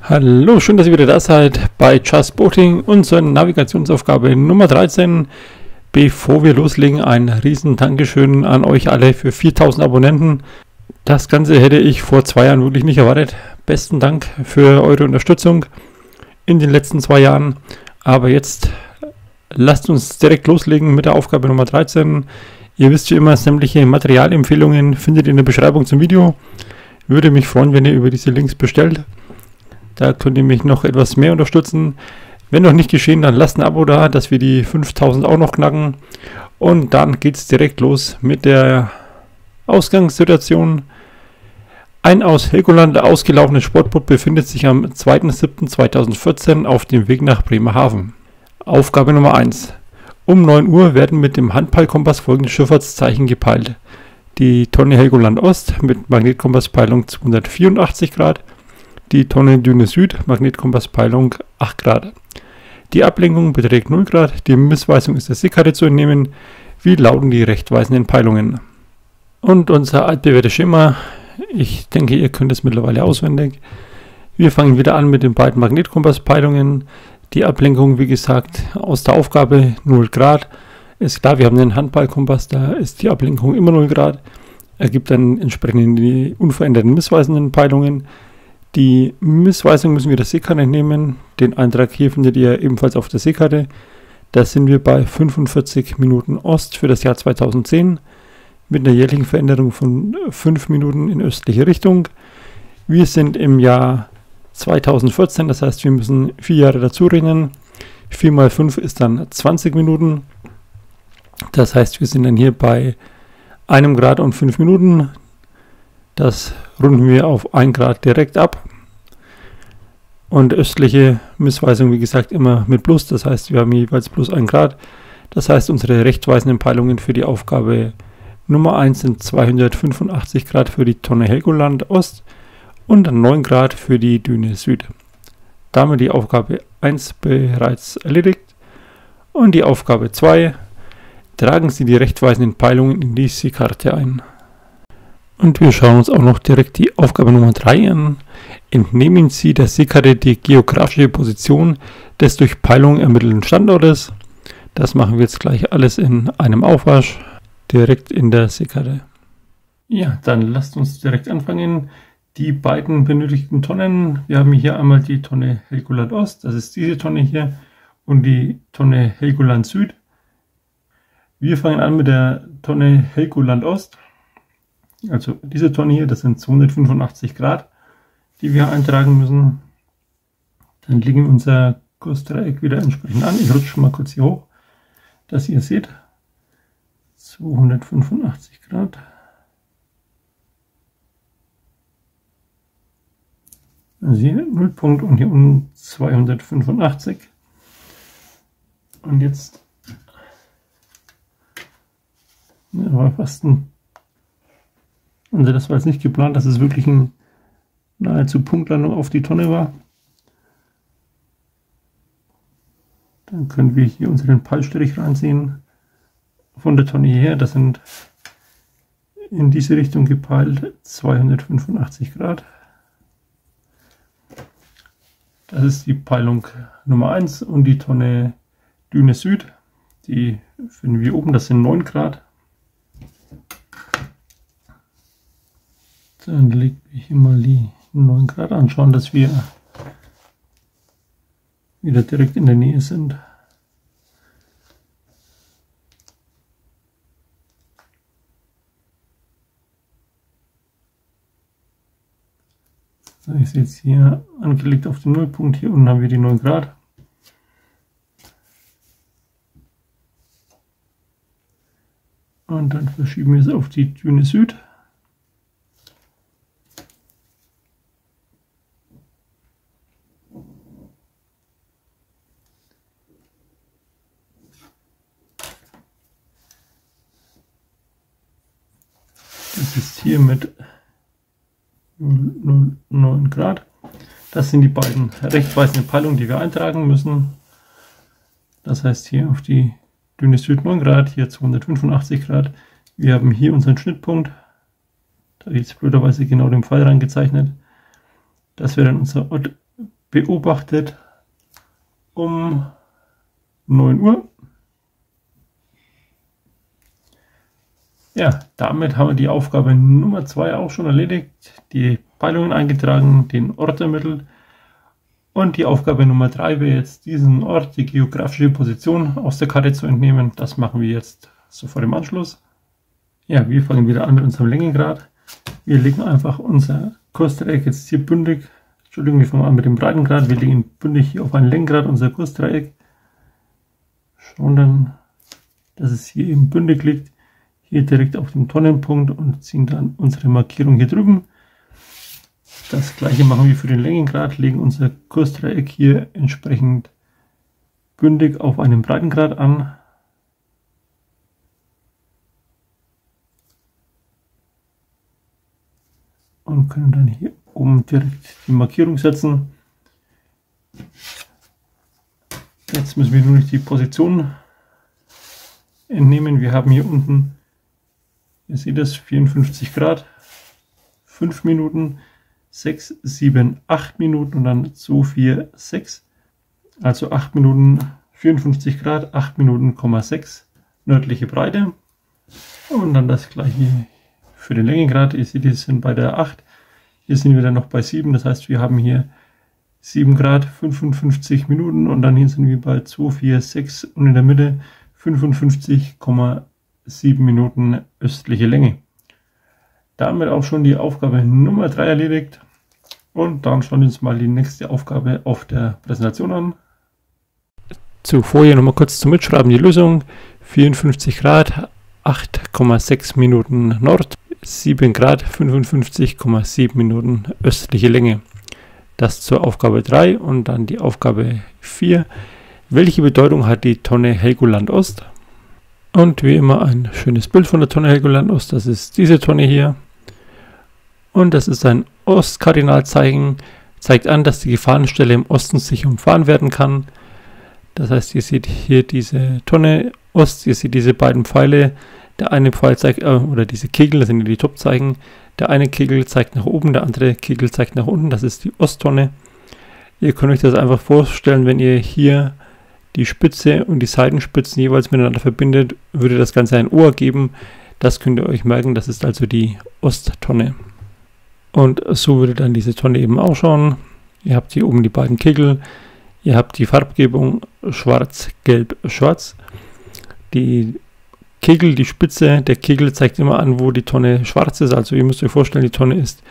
Hallo, schön, dass ihr wieder da seid bei Just Boating, unserer Navigationsaufgabe Nummer 13. Bevor wir loslegen, ein riesen Dankeschön an euch alle für 4000 Abonnenten. Das Ganze hätte ich vor zwei Jahren wirklich nicht erwartet. Besten Dank für eure Unterstützung in den letzten zwei Jahren. Aber jetzt lasst uns direkt loslegen mit der Aufgabe Nummer 13. Ihr wisst wie immer, sämtliche Materialempfehlungen findet ihr in der Beschreibung zum Video. Würde mich freuen, wenn ihr über diese Links bestellt. Da könnt ihr mich noch etwas mehr unterstützen. Wenn noch nicht geschehen, dann lasst ein Abo da, dass wir die 5000 auch noch knacken. Und dann geht es direkt los mit der Ausgangssituation. Ein aus Helgoland ausgelaufenes Sportboot befindet sich am 2.7.2014 auf dem Weg nach Bremerhaven. Aufgabe Nummer 1. Um 9 Uhr werden mit dem Handpeilkompass folgende Schifffahrtszeichen gepeilt. Die Tonne Helgoland Ost mit Magnetkompasspeilung 284 Grad, die Tonne Düne Süd, Magnetkompasspeilung 8 Grad. Die Ablenkung beträgt 0 Grad, die Missweisung ist der Seekarte zu entnehmen. Wie lauten die rechtweisenden Peilungen? Und unser altbewährtes Schema, ich denke, ihr könnt es mittlerweile auswendig. Wir fangen wieder an mit den beiden Magnetkompasspeilungen. Die Ablenkung, wie gesagt, aus der Aufgabe 0 Grad. Ist klar, wir haben den Handballkompass, da ist die Ablenkung immer 0 Grad. Ergibt dann entsprechend die unveränderten missweisenden Peilungen. Die Missweisung müssen wir der Seekarte nehmen. Den Eintrag hier findet ihr ebenfalls auf der Seekarte. Da sind wir bei 45 Minuten Ost für das Jahr 2010 mit einer jährlichen Veränderung von 5 Minuten in östliche Richtung. Wir sind im Jahr 2014, das heißt, wir müssen 4 Jahre dazu rechnen. 4 mal 5 ist dann 20 Minuten. Das heißt, wir sind dann hier bei einem Grad und 5 Minuten. Das runden wir auf 1 Grad direkt ab. Und östliche Missweisung, wie gesagt, immer mit Plus. Das heißt, wir haben jeweils plus 1 Grad. Das heißt, unsere rechtweisenden Peilungen für die Aufgabe Nummer 1 sind 285 Grad für die Tonne Helgoland Ost und 9 Grad für die Düne Süd. Damit die Aufgabe 1 bereits erledigt. Und die Aufgabe 2. Tragen Sie die rechtweisenden Peilungen in die Seekarte ein. Und wir schauen uns auch noch direkt die Aufgabe Nummer 3 an. Entnehmen Sie der Seekarte die geografische Position des durch Peilung ermittelten Standortes. Das machen wir jetzt gleich alles in einem Aufwasch, direkt in der Seekarte. Ja, dann lasst uns direkt anfangen. Die beiden benötigten Tonnen, wir haben hier einmal die Tonne Helgoland Ost, das ist diese Tonne hier, und die Tonne Helgoland Süd. Wir fangen an mit der Tonne Helgoland Ost. Also diese Tonne hier, das sind 285 Grad, die wir eintragen müssen. Dann legen wir unser Kursdreieck wieder entsprechend an. Ich rutsche mal kurz hier hoch, dass ihr seht. 285 Grad. Sie Nullpunkt und hier unten 285. Und jetzt ja, war fast ein also das war jetzt nicht geplant, dass es wirklich eine nahezu Punktlandung auf die Tonne war. Dann können wir hier unseren Peilstrich reinziehen. Von der Tonne hierher, das sind in diese Richtung gepeilt 285 Grad. Das ist die Peilung Nummer 1 und die Tonne Düne Süd. Die finden wir oben, das sind 9 Grad. Dann lege ich hier mal die 9 Grad anschauen, dass wir wieder direkt in der Nähe sind. So, ich sehe jetzt hier angelegt auf den Nullpunkt. Hier unten haben wir die 9 Grad. Und dann verschieben wir es auf die Düne Süd. Ist hier mit 0,09 Grad. Das sind die beiden rechtweisenden Peilungen, die wir eintragen müssen. Das heißt hier auf die dünne Süd 9 Grad, hier 285 Grad. Wir haben hier unseren Schnittpunkt. Da ist blöderweise genau den Pfeil reingezeichnet. Das wäre dann unser Ort beobachtet um 9 Uhr. Ja, damit haben wir die Aufgabe Nummer 2 auch schon erledigt. Die Peilungen eingetragen, den Ort ermittelt. Und die Aufgabe Nummer 3 wäre jetzt diesen Ort, die geografische Position aus der Karte zu entnehmen. Das machen wir jetzt sofort im Anschluss. Ja, wir fangen wieder an mit unserem Längengrad. Wir legen einfach unser Kursdreieck jetzt hier bündig, Entschuldigung, wir fangen an mit dem Breitengrad. Wir legen bündig hier auf ein Längengrad unser Kursdreieck. Schauen dann, dass es hier eben bündig liegt. Hier direkt auf dem Tonnenpunkt und ziehen dann unsere Markierung hier drüben. Das gleiche machen wir für den Längengrad, legen unser Kursdreieck hier entsprechend bündig auf einem Breitengrad an. Und können dann hier oben direkt die Markierung setzen. Jetzt müssen wir nur noch die Position entnehmen. Wir haben hier unten, ihr seht das, 54 Grad, 5 Minuten. 6, 7, 8 Minuten und dann 2, 4, 6. Also 8 Minuten 54 Grad, 8 Minuten, 6 nördliche Breite. Und dann das gleiche für den Längengrad. Ihr seht, wir sind bei der 8. Hier sind wir dann noch bei 7. Das heißt, wir haben hier 7 Grad, 55 Minuten und dann hier sind wir bei 2, 4, 6 und in der Mitte 55,7 Minuten östliche Länge. Damit auch schon die Aufgabe Nummer 3 erledigt. Und dann schauen wir uns mal die nächste Aufgabe auf der Präsentation an. Zuvor hier nochmal kurz zum Mitschreiben die Lösung. 54 Grad, 8,6 Minuten Nord, 7 Grad, 55,7 Minuten östliche Länge. Das zur Aufgabe 3 und dann die Aufgabe 4. Welche Bedeutung hat die Tonne Helgoland Ost? Und wie immer ein schönes Bild von der Tonne Helgoland Ost. Das ist diese Tonne hier. Und das ist ein Ostkardinalzeichen, zeigt an, dass die Gefahrenstelle im Osten sich umfahren werden kann. Das heißt, ihr seht hier diese Tonne Ost, ihr seht diese beiden Pfeile. Der eine Pfeil zeigt, äh, oder diese Kegel, das sind die Topzeichen. Der eine Kegel zeigt nach oben, der andere Kegel zeigt nach unten. Das ist die Osttonne. Ihr könnt euch das einfach vorstellen, wenn ihr hier die Spitze und die Seitenspitzen jeweils miteinander verbindet, würde das Ganze ein Ohr geben. Das könnt ihr euch merken, das ist also die Osttonne. Und so würde dann diese Tonne eben ausschauen. Ihr habt hier oben die beiden Kegel. Ihr habt die Farbgebung schwarz, gelb, schwarz. Die Kegel, die Spitze der Kegel zeigt immer an, wo die Tonne schwarz ist. Also ihr müsst euch vorstellen, die Tonne ist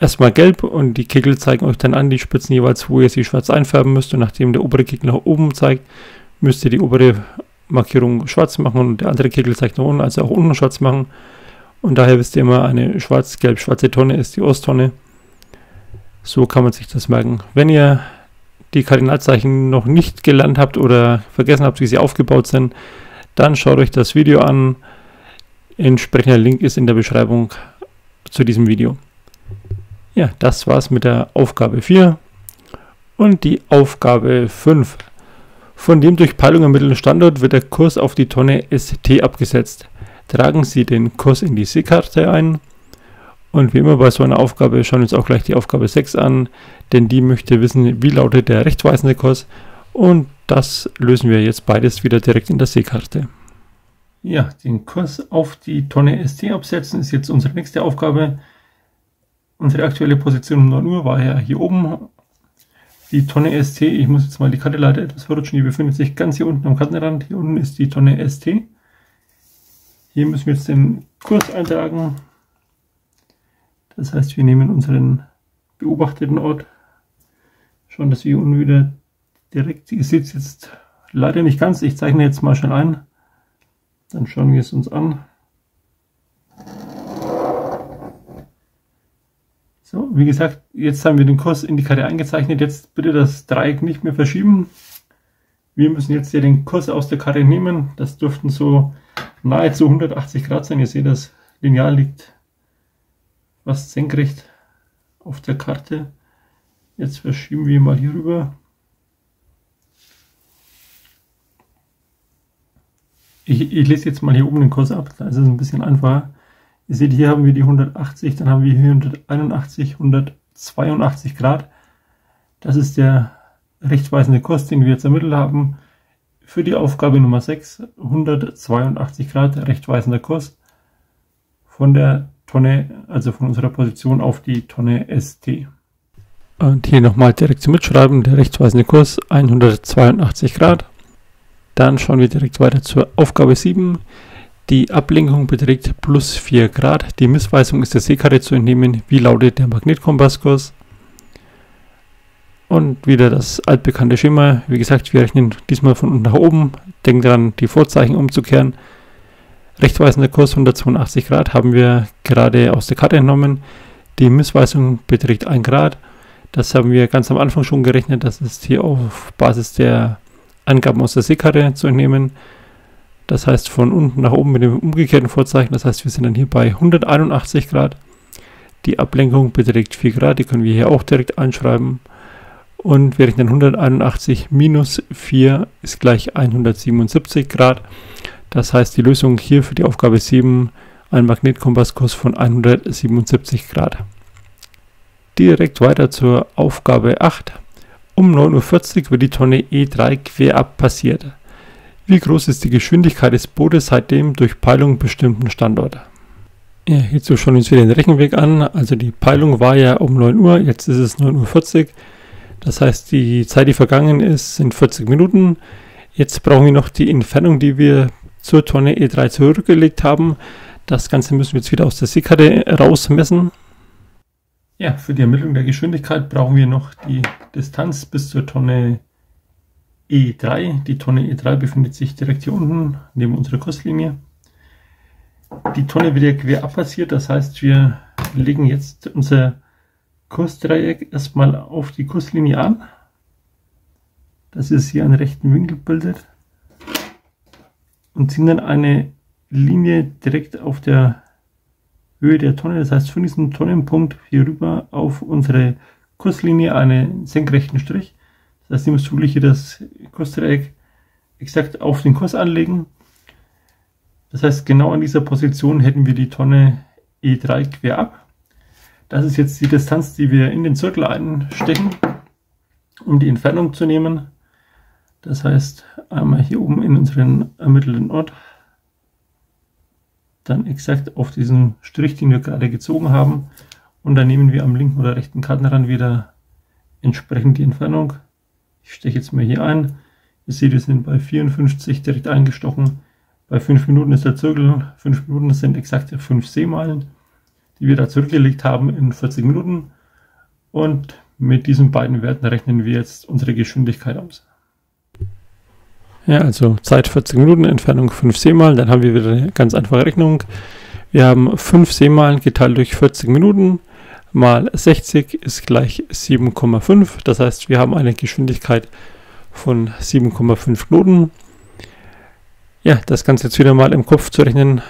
erstmal gelb und die Kegel zeigen euch dann an, die Spitzen jeweils, wo ihr sie schwarz einfärben müsst. Und nachdem der obere Kegel nach oben zeigt, müsst ihr die obere Markierung schwarz machen und der andere Kegel zeigt nach unten, also auch unten schwarz machen. Und daher wisst ihr immer, eine schwarz-gelb-schwarze Tonne ist die Osttonne. So kann man sich das merken. Wenn ihr die Kardinalzeichen noch nicht gelernt habt oder vergessen habt, wie sie aufgebaut sind, dann schaut euch das Video an. Entsprechender Link ist in der Beschreibung zu diesem Video. Ja, das war's mit der Aufgabe 4 und die Aufgabe 5. Von dem durch Peilung ermittelten Standort wird der Kurs auf die Tonne ST abgesetzt. Tragen Sie den Kurs in die Seekarte ein. Und wie immer bei so einer Aufgabe schauen wir uns auch gleich die Aufgabe 6 an, denn die möchte wissen, wie lautet der rechtweisende Kurs. Und das lösen wir jetzt beides wieder direkt in der Seekarte. Ja, den Kurs auf die Tonne ST absetzen ist jetzt unsere nächste Aufgabe. Unsere aktuelle Position um 9 Uhr war ja hier oben. Die Tonne ST, ich muss jetzt mal die Karte leider etwas verrutschen, die befindet sich ganz hier unten am Kartenrand. Hier unten ist die Tonne ST. Hier müssen wir jetzt den Kurs eintragen. Das heißt, wir nehmen unseren beobachteten Ort, schauen, dass wir unten wieder direkt, ihr seht jetzt leider nicht ganz, ich zeichne jetzt mal schnell ein, dann schauen wir es uns an. So, wie gesagt, jetzt haben wir den Kurs in die Karte eingezeichnet, jetzt bitte das Dreieck nicht mehr verschieben. Wir müssen jetzt hier den Kurs aus der Karte nehmen, das dürften so nahezu 180 Grad sein. Ihr seht, das Lineal liegt fast senkrecht auf der Karte. Jetzt verschieben wir mal hier rüber. Ich, ich, lese jetzt mal hier oben den Kurs ab, da ist es ein bisschen einfacher. Ihr seht, hier haben wir die 180, dann haben wir hier 181, 182 Grad. Das ist der rechtweisende Kurs, den wir jetzt ermittelt haben. Für die Aufgabe Nummer 6, 182 Grad rechtweisender Kurs von der Tonne, also von unserer Position auf die Tonne ST. Und hier nochmal direkt zum Mitschreiben, der rechtsweisende Kurs 182 Grad. Dann schauen wir direkt weiter zur Aufgabe 7. Die Ablenkung beträgt plus 4 Grad. Die Missweisung ist der Seekarte zu entnehmen. Wie lautet der Magnetkompasskurs? Und wieder das altbekannte Schema. Wie gesagt, wir rechnen diesmal von unten nach oben. Denken daran, die Vorzeichen umzukehren. Rechtweisender Kurs 182 Grad haben wir gerade aus der Karte entnommen. Die Missweisung beträgt 1 Grad. Das haben wir ganz am Anfang schon gerechnet. Das ist hier auf Basis der Angaben aus der Seekarte zu entnehmen. Das heißt von unten nach oben mit dem umgekehrten Vorzeichen. Das heißt, wir sind dann hier bei 181 Grad. Die Ablenkung beträgt 4 Grad. Die können wir hier auch direkt einschreiben. Und wir rechnen 181 minus 4 ist gleich 177 Grad. Das heißt, die Lösung hier für die Aufgabe 7 ein Magnetkompasskurs von 177 Grad. Direkt weiter zur Aufgabe 8. Um 9.40 Uhr wird die Tonne E3 querab passiert. Wie groß ist die Geschwindigkeit des Bootes seit dem durch Peilung bestimmten Standort? Ja, hierzu schauen wir uns wieder den Rechenweg an. Also die Peilung war ja um 9 Uhr, jetzt ist es 9.40 Uhr. Das heißt, die Zeit, die vergangen ist, sind 40 Minuten. Jetzt brauchen wir noch die Entfernung, die wir zur Tonne E3 zurückgelegt haben. Das Ganze müssen wir jetzt wieder aus der Seekarte rausmessen. Ja, für die Ermittlung der Geschwindigkeit brauchen wir noch die Distanz bis zur Tonne E3. Die Tonne E3 befindet sich direkt hier unten neben unserer Kurslinie. Die Tonne wird ja quer abpassiert, das heißt, wir legen jetzt unser Kursdreieck erstmal auf die Kurslinie an. Das ist hier einen rechten Winkel bildet. Und ziehen dann eine Linie direkt auf der Höhe der Tonne, das heißt von diesem Tonnenpunkt hier rüber auf unsere Kurslinie einen senkrechten Strich. Das heißt, ihr müsst wirklich hier das Kursdreieck exakt auf den Kurs anlegen. Das heißt, genau an dieser Position hätten wir die Tonne E3 quer ab. Das ist jetzt die Distanz, die wir in den Zirkel einstechen, um die Entfernung zu nehmen. Das heißt, einmal hier oben in unseren ermittelten Ort, dann exakt auf diesen Strich, den wir gerade gezogen haben. Und dann nehmen wir am linken oder rechten Kartenrand wieder entsprechend die Entfernung. Ich steche jetzt mal hier ein. Ihr seht, wir sind bei 54 direkt eingestochen. Bei 5 Minuten ist der Zirkel, 5 Minuten sind exakte 5 Seemeilen die wir da zurückgelegt haben in 40 Minuten. Und mit diesen beiden Werten rechnen wir jetzt unsere Geschwindigkeit aus. Ja, also Zeit 40 Minuten, Entfernung 5 Seemeilen, dann haben wir wieder eine ganz einfache Rechnung. Wir haben 5 Seemeilen geteilt durch 40 Minuten mal 60 ist gleich 7,5. Das heißt, wir haben eine Geschwindigkeit von 7,5 Knoten. Ja, das Ganze jetzt wieder mal im Kopf zu rechnen,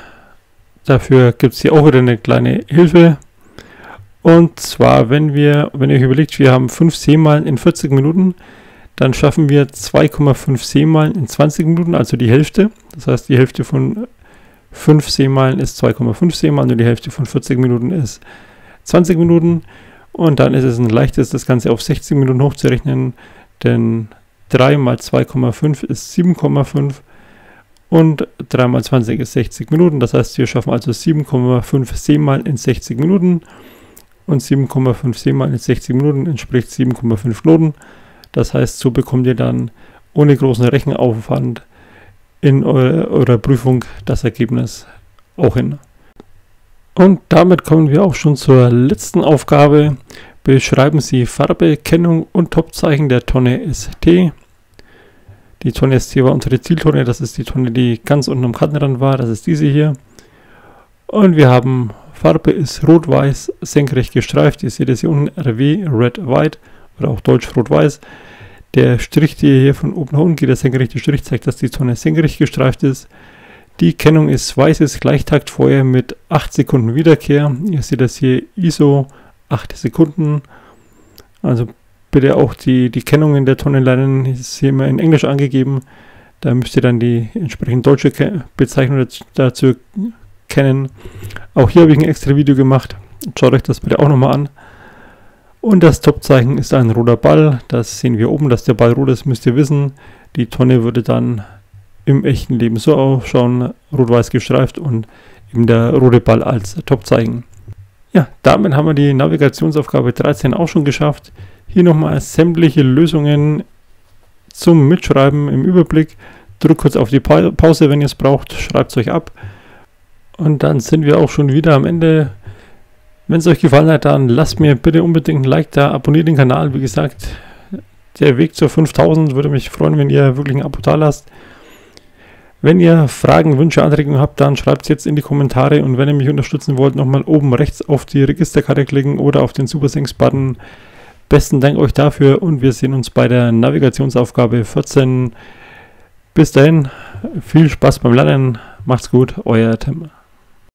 Dafür gibt es hier auch wieder eine kleine Hilfe. Und zwar, wenn wir, wenn ihr euch überlegt, wir haben 5 Seemeilen in 40 Minuten, dann schaffen wir 2,5 Seemeilen in 20 Minuten, also die Hälfte. Das heißt, die Hälfte von 5 Seemeilen ist 2,5 Seemeilen und die Hälfte von 40 Minuten ist 20 Minuten. Und dann ist es ein leichtes, das Ganze auf 60 Minuten hochzurechnen, denn 3 mal 2,5 ist 7,5 und 3 mal 20 ist 60 Minuten. Das heißt, wir schaffen also 7,5 Seemal in 60 Minuten. Und 7,5 Seemal in 60 Minuten entspricht 7,5 Knoten. Das heißt, so bekommt ihr dann ohne großen Rechenaufwand in eurer, eurer Prüfung das Ergebnis auch hin. Und damit kommen wir auch schon zur letzten Aufgabe. Beschreiben Sie Farbe, Kennung und Topzeichen der Tonne ST. Die Tonne ST war unsere Zieltonne, das ist die Tonne, die ganz unten am Kartenrand war, das ist diese hier. Und wir haben, Farbe ist rot-weiß, senkrecht gestreift, ihr seht es hier unten, RW, Red, White oder auch Deutsch rot-weiß. Der Strich, der hier von oben nach unten geht, der senkrechte Strich, zeigt, dass die Tonne senkrecht gestreift ist. Die Kennung ist weißes Gleichtaktfeuer mit 8 Sekunden Wiederkehr. Ihr seht das hier ISO 8 Sekunden. Also bitte auch die, die Kennungen der Tonnenleinen ist hier immer in Englisch angegeben. Da müsst ihr dann die entsprechende deutsche Bezeichnung dazu kennen. Auch hier habe ich ein extra Video gemacht. Schaut euch das bitte auch nochmal an. Und das Topzeichen ist ein roter Ball. Das sehen wir oben, dass der Ball rot ist, müsst ihr wissen. Die Tonne würde dann im echten Leben so ausschauen, rot-weiß gestreift und eben der rote Ball als Topzeichen. Ja, damit haben wir die Navigationsaufgabe 13 auch schon geschafft. Hier nochmal sämtliche Lösungen zum Mitschreiben im Überblick. Drückt kurz auf die Pause, wenn ihr es braucht, schreibt es euch ab. Und dann sind wir auch schon wieder am Ende. Wenn es euch gefallen hat, dann lasst mir bitte unbedingt ein Like da, abonniert den Kanal. Wie gesagt, der Weg zur 5000 würde mich freuen, wenn ihr wirklich ein Abo da lasst. Wenn ihr Fragen, Wünsche, Anregungen habt, dann schreibt es jetzt in die Kommentare und wenn ihr mich unterstützen wollt, nochmal oben rechts auf die Registerkarte klicken oder auf den Super Button. Besten Dank euch dafür und wir sehen uns bei der Navigationsaufgabe 14. Bis dahin, viel Spaß beim Lernen, macht's gut, euer Tim.